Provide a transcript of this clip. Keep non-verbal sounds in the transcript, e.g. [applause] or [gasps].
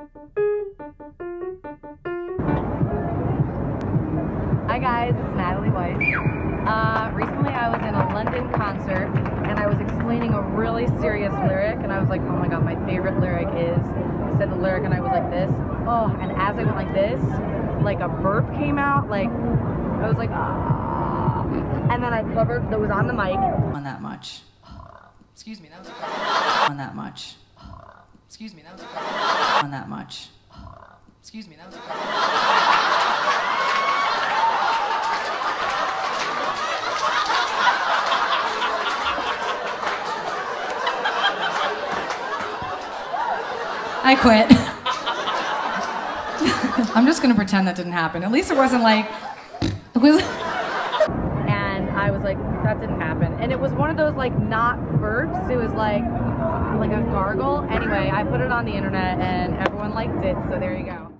Hi guys, it's Natalie Weiss. Uh, recently I was in a London concert and I was explaining a really serious lyric and I was like, oh my god, my favorite lyric is, I said the lyric and I was like this. Oh, and as I went like this, like a burp came out, like, I was like, ah. And then I covered, that was on the mic. on that much. Excuse me, that was [gasps] on that much. Excuse me, that was on that much. Excuse me, that was I quit. [laughs] I'm just gonna pretend that didn't happen. At least it wasn't like it was. Was like, that didn't happen. And it was one of those like not burps. It was like like a gargle. Anyway, I put it on the internet and everyone liked it. So there you go.